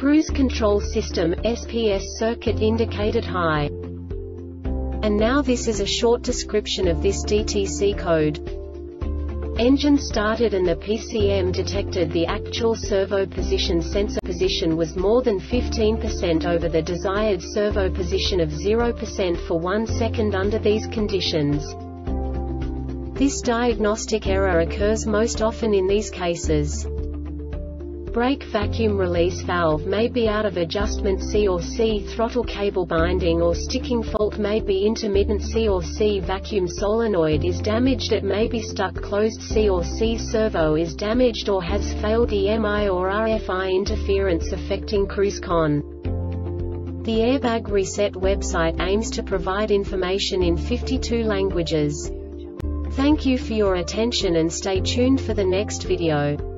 Cruise Control System SPS circuit indicated high. And now this is a short description of this DTC code. Engine started and the PCM detected the actual servo position sensor position was more than 15% over the desired servo position of 0% for 1 second under these conditions. This diagnostic error occurs most often in these cases. Brake vacuum release valve may be out of adjustment C or C throttle cable binding or sticking fault may be intermittent C or C vacuum solenoid is damaged it may be stuck closed C or C servo is damaged or has failed EMI or RFI interference affecting cruise con. The Airbag Reset website aims to provide information in 52 languages. Thank you for your attention and stay tuned for the next video.